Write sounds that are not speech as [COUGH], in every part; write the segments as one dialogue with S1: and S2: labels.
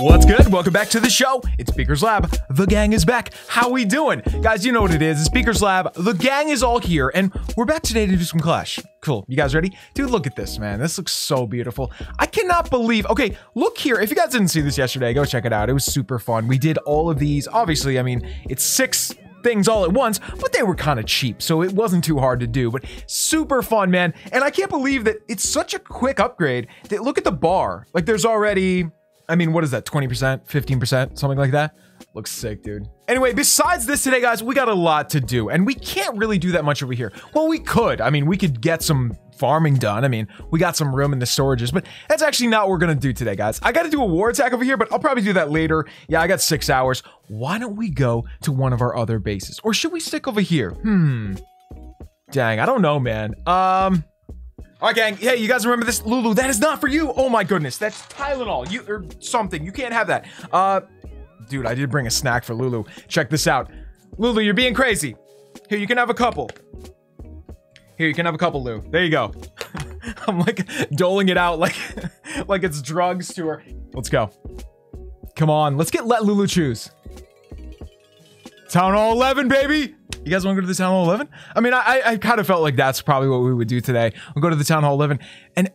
S1: What's good? Welcome back to the show. It's Beaker's Lab. The gang is back. How we doing? Guys, you know what it is. It's Beaker's Lab. The gang is all here, and we're back today to do some Clash. Cool. You guys ready? Dude, look at this, man. This looks so beautiful. I cannot believe. Okay, look here. If you guys didn't see this yesterday, go check it out. It was super fun. We did all of these. Obviously, I mean, it's six things all at once, but they were kind of cheap, so it wasn't too hard to do. But super fun, man. And I can't believe that it's such a quick upgrade. That look at the bar. Like there's already, I mean, what is that? 20%, 15%, something like that. Looks sick, dude. Anyway, besides this today, guys, we got a lot to do, and we can't really do that much over here. Well, we could. I mean, we could get some farming done. I mean, we got some room in the storages, but that's actually not what we're gonna do today, guys. I gotta do a war attack over here, but I'll probably do that later. Yeah, I got six hours. Why don't we go to one of our other bases? Or should we stick over here? Hmm. Dang, I don't know, man. Um. All right, gang. Hey, you guys remember this? Lulu, that is not for you. Oh my goodness. That's Tylenol. You or something. You can't have that. Uh, dude, I did bring a snack for Lulu. Check this out. Lulu, you're being crazy. Here, you can have a couple. Here, you can have a couple, Lou. There you go. [LAUGHS] I'm like doling it out like [LAUGHS] like it's drugs to her. Let's go. Come on, let's get let Lulu choose. Town Hall 11, baby. You guys want to go to the Town Hall 11? I mean, I, I kind of felt like that's probably what we would do today. We'll go to the Town Hall 11. And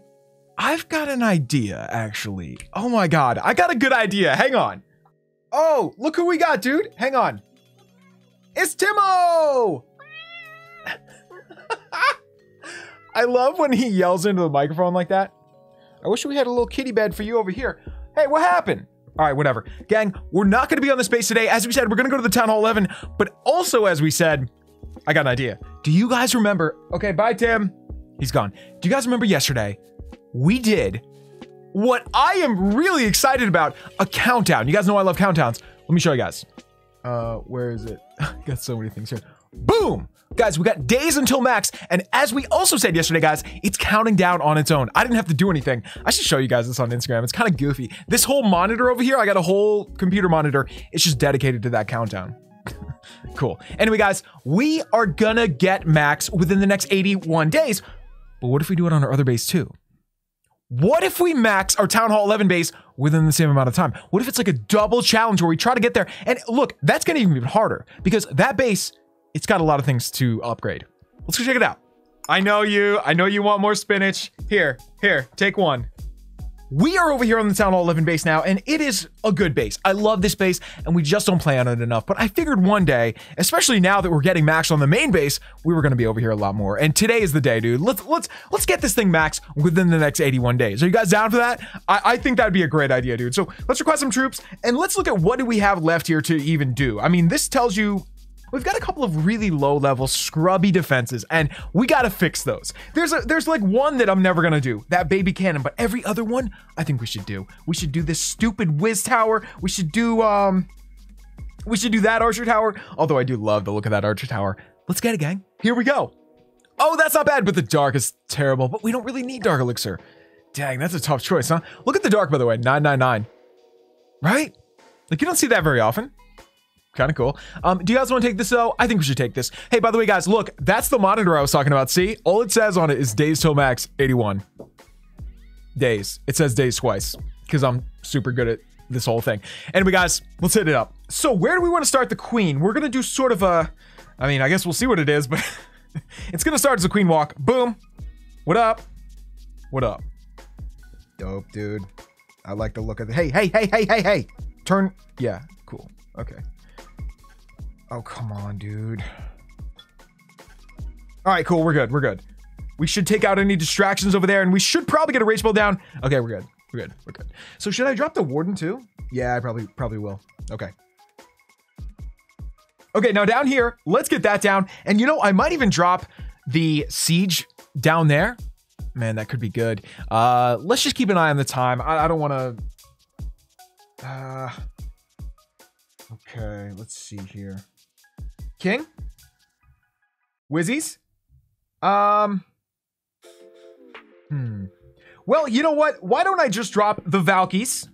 S1: I've got an idea, actually. Oh my God, I got a good idea. Hang on. Oh, look who we got, dude. Hang on. It's Timo! [LAUGHS] I love when he yells into the microphone like that. I wish we had a little kitty bed for you over here. Hey, what happened? All right, whatever. Gang, we're not going to be on the space today. As we said, we're going to go to the Town Hall 11. But also, as we said, I got an idea. Do you guys remember? Okay, bye, Tim. He's gone. Do you guys remember yesterday? We did what I am really excited about a countdown. You guys know I love countdowns. Let me show you guys. Uh, where is it? [LAUGHS] got so many things here. Boom! Guys, we got days until max, and as we also said yesterday, guys, it's counting down on its own. I didn't have to do anything. I should show you guys this on Instagram. It's kind of goofy. This whole monitor over here, I got a whole computer monitor. It's just dedicated to that countdown. [LAUGHS] cool. Anyway, guys, we are gonna get max within the next 81 days, but what if we do it on our other base too? What if we max our Town Hall 11 base within the same amount of time? What if it's like a double challenge where we try to get there? And look, that's gonna even be harder because that base it's got a lot of things to upgrade. Let's go check it out. I know you. I know you want more spinach. Here, here, take one. We are over here on the Town Hall 11 base now, and it is a good base. I love this base, and we just don't play on it enough. But I figured one day, especially now that we're getting max on the main base, we were going to be over here a lot more. And today is the day, dude. Let's let's let's get this thing max within the next 81 days. Are you guys down for that? I, I think that'd be a great idea, dude. So let's request some troops, and let's look at what do we have left here to even do. I mean, this tells you we've got a couple of really low level scrubby defenses and we got to fix those. There's a there's like one that I'm never to do, that baby cannon, but every other one I think we should do. We should do this stupid whiz tower. We should do um we should do that archer tower, although I do love the look of that archer tower. Let's get it, gang. Here we go. Oh, that's not bad, but the dark is terrible, but we don't really need dark elixir. Dang, that's a tough choice, huh? Look at the dark, by the way, 999. Right? Like, you don't see that very often kind of cool. Um, do you guys want to take this though? I think we should take this. Hey, by the way, guys, look, that's the monitor I was talking about. See, all it says on it is days till max 81 days. It says days twice because I'm super good at this whole thing. Anyway, guys, let's hit it up. So where do we want to start the queen? We're going to do sort of a, I mean, I guess we'll see what it is, but [LAUGHS] it's going to start as a queen walk. Boom. What up? What up? Dope, dude. I like the look of it. Hey, hey, hey, hey, hey, hey. Turn. Yeah, cool. Okay. Oh, come on, dude. All right, cool. We're good. We're good. We should take out any distractions over there, and we should probably get a rage spell down. Okay, we're good. We're good. We're good. So should I drop the warden too? Yeah, I probably probably will. Okay. Okay, now down here, let's get that down. And you know, I might even drop the siege down there. Man, that could be good. Uh, let's just keep an eye on the time. I, I don't want to. Uh, okay, let's see here. King? Wizzies? Um. Hmm. Well, you know what? Why don't I just drop the Valkies?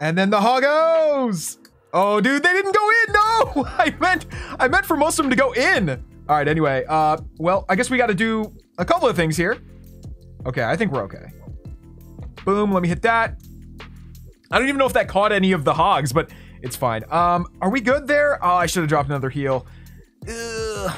S1: And then the Hoggos! Oh, dude, they didn't go in! No! [LAUGHS] I meant, I meant for most of them to go in! All right, anyway, uh, well, I guess we got to do a couple of things here. Okay, I think we're okay. Boom, let me hit that. I don't even know if that caught any of the hogs, but it's fine. Um, are we good there? Oh, I should have dropped another heal. Ugh.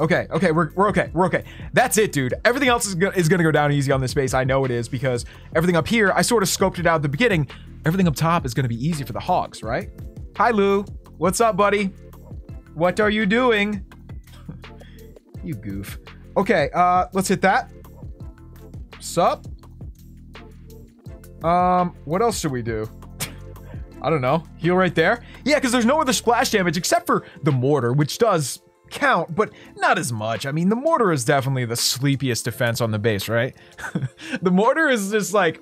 S1: Okay, okay, we're, we're okay, we're okay. That's it, dude. Everything else is, go is gonna go down easy on this base. I know it is because everything up here, I sort of scoped it out at the beginning. Everything up top is gonna be easy for the hogs, right? Hi, Lou. What's up, buddy? What are you doing? [LAUGHS] you goof. Okay, uh, let's hit that. Sup? Um, what else should we do? I don't know. Heal right there? Yeah, because there's no other splash damage except for the mortar, which does count, but not as much. I mean, the mortar is definitely the sleepiest defense on the base, right? [LAUGHS] the mortar is just like,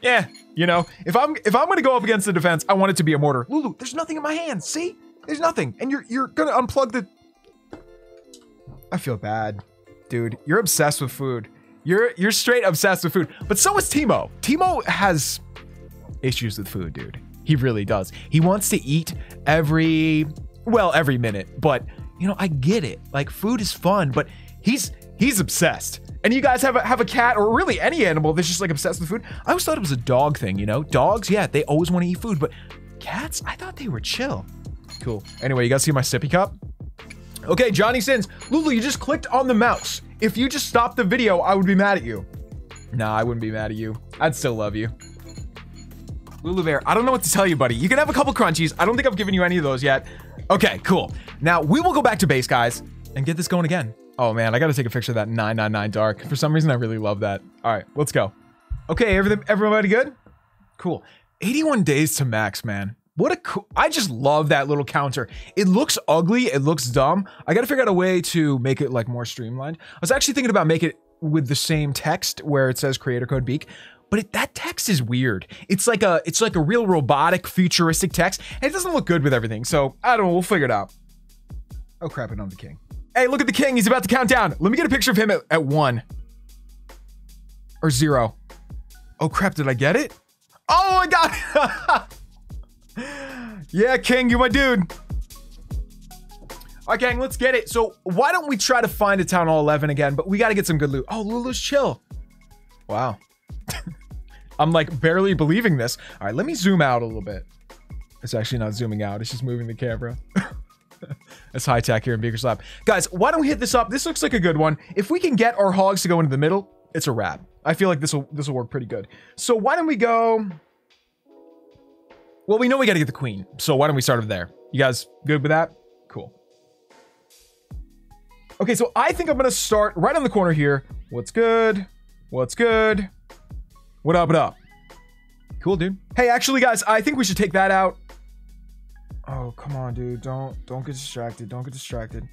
S1: yeah, you know, if I'm if I'm gonna go up against the defense, I want it to be a mortar. Lulu, there's nothing in my hands. See, there's nothing, and you're you're gonna unplug the. I feel bad, dude. You're obsessed with food. You're you're straight obsessed with food. But so is Timo. Timo has issues with food, dude. He really does. He wants to eat every well, every minute, but you know, I get it. Like food is fun, but he's he's obsessed. And you guys have a, have a cat or really any animal that's just like obsessed with food. I always thought it was a dog thing, you know? Dogs, yeah, they always want to eat food, but cats, I thought they were chill. Cool. Anyway, you guys see my sippy cup? Okay, Johnny Sins. Lulu, you just clicked on the mouse. If you just stopped the video, I would be mad at you. Nah, I wouldn't be mad at you. I'd still love you. Lulu Bear, I don't know what to tell you, buddy. You can have a couple crunchies. I don't think I've given you any of those yet. Okay, cool. Now, we will go back to base, guys, and get this going again. Oh, man, I gotta take a picture of that 999 dark. For some reason, I really love that. All right, let's go. Okay, everything, everybody good? Cool. 81 days to max, man. What a cool, I just love that little counter. It looks ugly, it looks dumb. I gotta figure out a way to make it like more streamlined. I was actually thinking about make it with the same text where it says creator code beak, but it, that text is weird. It's like a it's like a real robotic futuristic text and it doesn't look good with everything. So I don't know, we'll figure it out. Oh crap, I know the king. Hey, look at the king. He's about to count down. Let me get a picture of him at, at one or zero. Oh crap, did I get it? Oh, I got it. [LAUGHS] yeah, King, you my dude. All right, gang, let's get it. So why don't we try to find a Town Hall 11 again, but we got to get some good loot. Oh, Lulu's chill. Wow. [LAUGHS] I'm like barely believing this. All right, let me zoom out a little bit. It's actually not zooming out. It's just moving the camera. [LAUGHS] It's high tech here in Beaker's Lab. Guys, why don't we hit this up? This looks like a good one. If we can get our hogs to go into the middle, it's a wrap. I feel like this will this will work pretty good. So why don't we go... Well, we know we got to get the queen. So why don't we start over there? You guys good with that? Cool. Okay, so I think I'm going to start right on the corner here. What's good? What's good? What up, what up? Cool, dude. Hey, actually, guys, I think we should take that out. Oh, come on, dude. Don't don't get distracted. Don't get distracted.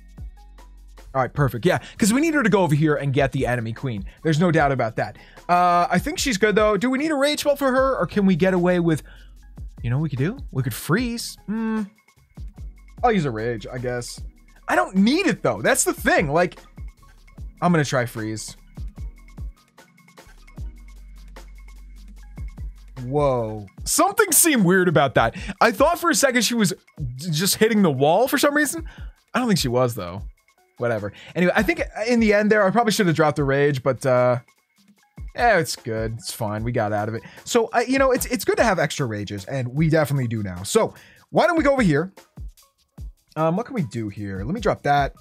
S1: All right, perfect. Yeah, because we need her to go over here and get the enemy queen. There's no doubt about that. Uh, I think she's good, though. Do we need a rage spell for her, or can we get away with... You know what we could do? We could freeze. Hmm. I'll use a rage, I guess. I don't need it, though. That's the thing. Like, I'm going to try freeze. Whoa. Something seemed weird about that. I thought for a second she was just hitting the wall for some reason. I don't think she was, though. Whatever. Anyway, I think in the end there, I probably should have dropped the rage, but uh, yeah, it's good. It's fine. We got out of it. So, uh, you know, it's, it's good to have extra rages, and we definitely do now. So, why don't we go over here? Um, what can we do here? Let me drop that.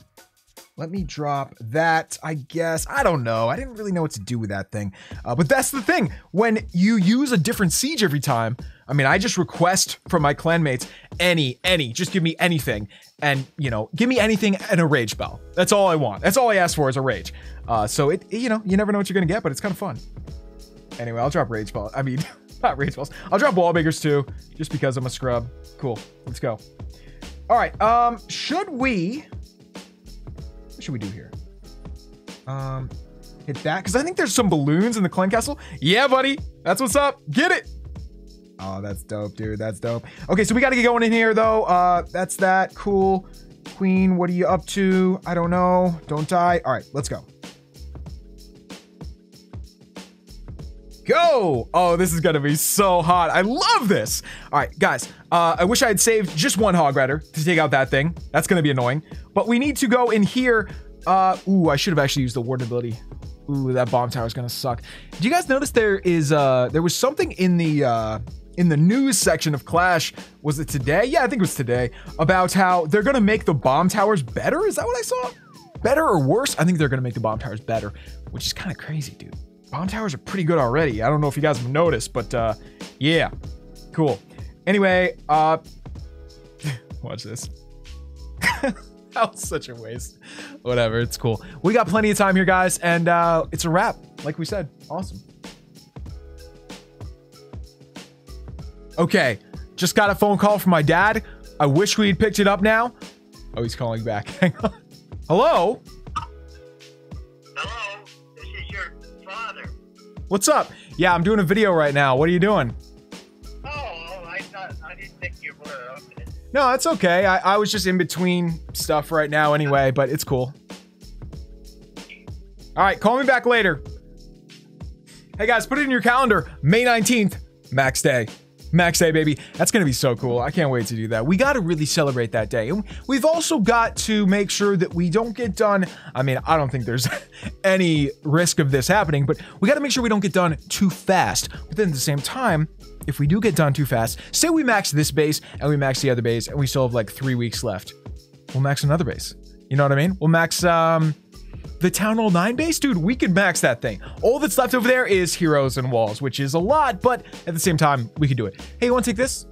S1: Let me drop that, I guess. I don't know. I didn't really know what to do with that thing. Uh, but that's the thing. When you use a different siege every time, I mean, I just request from my clanmates any, any, just give me anything. And, you know, give me anything and a rage spell. That's all I want. That's all I ask for is a rage. Uh, so, it, you know, you never know what you're going to get, but it's kind of fun. Anyway, I'll drop rage spell. I mean, [LAUGHS] not rage spells. I'll drop wall makers too, just because I'm a scrub. Cool. Let's go. All right. Um, should we what should we do here? Um, hit that because I think there's some balloons in the Clan Castle. Yeah, buddy, that's what's up. Get it. Oh, that's dope, dude. That's dope. Okay, so we got to get going in here though. Uh, that's that. Cool. Queen, what are you up to? I don't know. Don't die. All right, let's go. Go. Oh, this is gonna be so hot. I love this. All right, guys, uh, I wish I had saved just one hog rider to take out that thing. That's gonna be annoying. But we need to go in here. Uh, ooh, I should have actually used the warden ability. Ooh, that bomb tower is gonna suck. Do you guys notice there is uh there was something in the uh in the news section of Clash, was it today? Yeah, I think it was today, about how they're gonna make the bomb towers better. Is that what I saw? Better or worse? I think they're gonna make the bomb towers better, which is kind of crazy, dude. Bomb towers are pretty good already. I don't know if you guys have noticed, but uh yeah. Cool. Anyway, uh [LAUGHS] watch this. [LAUGHS] that was such a waste. Whatever, it's cool. We got plenty of time here, guys, and uh it's a wrap, like we said. Awesome. Okay, just got a phone call from my dad. I wish we'd picked it up now. Oh, he's calling back. [LAUGHS] Hang on. Hello, What's up? Yeah, I'm doing a video right now. What are you doing?
S2: Oh, I thought I didn't think you were. Okay.
S1: No, it's okay. I, I was just in between stuff right now anyway, but it's cool. All right, call me back later. Hey guys, put it in your calendar. May 19th, Max Day. Max Day, baby. That's going to be so cool. I can't wait to do that. We got to really celebrate that day. And we've also got to make sure that we don't get done. I mean, I don't think there's [LAUGHS] any risk of this happening, but we got to make sure we don't get done too fast. But then at the same time, if we do get done too fast, say we max this base and we max the other base and we still have like three weeks left, we'll max another base. You know what I mean? We'll max, um, the Town Hall 9 base? Dude, we could max that thing. All that's left over there is heroes and walls, which is a lot, but at the same time, we could do it. Hey, you want to take this?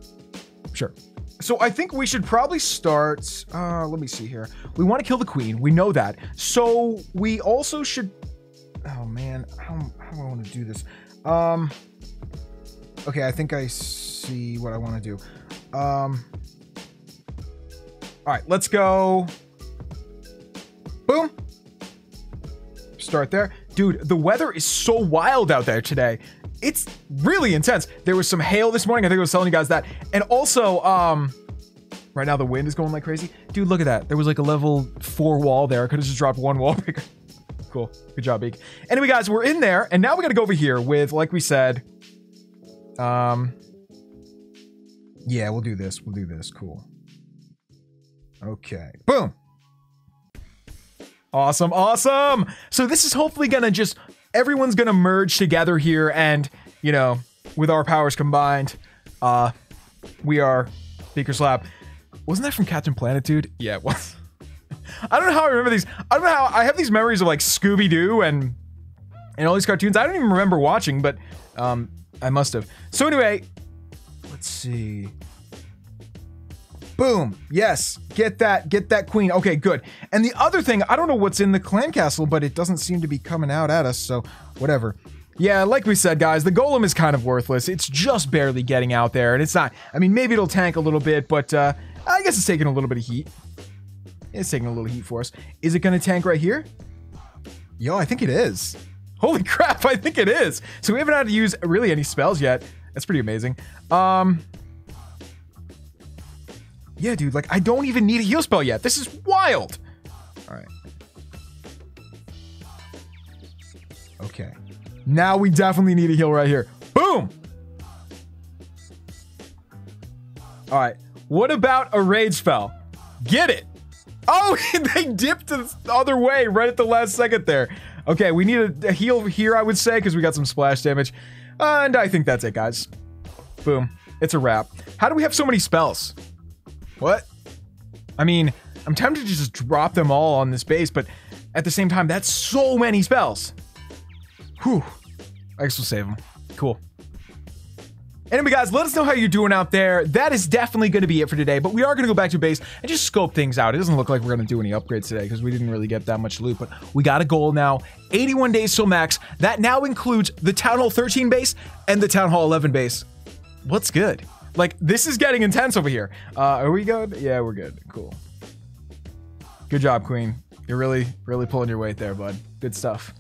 S1: Sure. So I think we should probably start, uh, let me see here. We want to kill the queen. We know that. So we also should, oh man, how, how do I want to do this? Um, okay, I think I see what I want to do. Um, all right, let's go. Boom start there. Dude, the weather is so wild out there today. It's really intense. There was some hail this morning. I think I was telling you guys that. And also, um, right now the wind is going like crazy. Dude, look at that. There was like a level four wall there. I could have just dropped one wall breaker. [LAUGHS] cool. Good job, Beak. Anyway, guys, we're in there. And now we got to go over here with, like we said, um, yeah, we'll do this. We'll do this. Cool. Okay. Boom. Awesome, awesome. So this is hopefully gonna just everyone's gonna merge together here, and you know, with our powers combined, uh, we are Beaker's Lab. Wasn't that from Captain Planet, dude? Yeah, it was. [LAUGHS] I don't know how I remember these. I don't know how I have these memories of like Scooby Doo and and all these cartoons. I don't even remember watching, but um, I must have. So anyway, let's see. Boom. Yes. Get that. Get that queen. Okay, good. And the other thing, I don't know what's in the clan castle, but it doesn't seem to be coming out at us, so whatever. Yeah, like we said, guys, the golem is kind of worthless. It's just barely getting out there, and it's not. I mean, maybe it'll tank a little bit, but uh, I guess it's taking a little bit of heat. It's taking a little heat for us. Is it going to tank right here? Yo, I think it is. Holy [LAUGHS] crap, I think it is. So we haven't had to use really any spells yet. That's pretty amazing. Um, yeah, dude, like, I don't even need a heal spell yet. This is wild. All right. Okay. Now we definitely need a heal right here. Boom! All right. What about a rage spell? Get it. Oh, [LAUGHS] they dipped the other way right at the last second there. Okay, we need a, a heal here, I would say, because we got some splash damage. And I think that's it, guys. Boom. It's a wrap. How do we have so many spells? What? I mean, I'm tempted to just drop them all on this base, but at the same time, that's so many spells. Whew. I guess we'll save them. Cool. Anyway, guys, let us know how you're doing out there. That is definitely going to be it for today, but we are going to go back to base and just scope things out. It doesn't look like we're going to do any upgrades today because we didn't really get that much loot, but we got a goal now. 81 days till max. That now includes the Town Hall 13 base and the Town Hall 11 base. What's good? Like, this is getting intense over here. Uh, are we good? Yeah, we're good. Cool. Good job, Queen. You're really, really pulling your weight there, bud. Good stuff.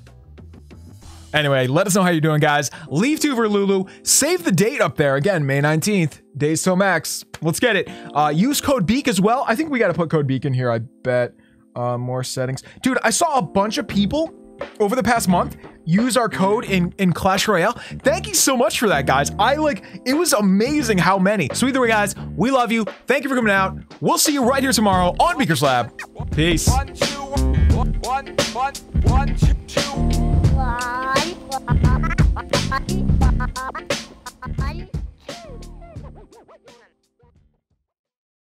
S1: Anyway, let us know how you're doing, guys. Leave Tuver Lulu. Save the date up there. Again, May 19th. Days till max. Let's get it. Uh, use code BEAK as well. I think we got to put code BEAK in here, I bet. Uh, more settings. Dude, I saw a bunch of people over the past month use our code in, in Clash Royale. Thank you so much for that, guys. I like, it was amazing how many. So either way, guys, we love you. Thank you for coming out. We'll see you right here tomorrow on Beaker's Lab. Peace. One, two, one, one, one, two, two.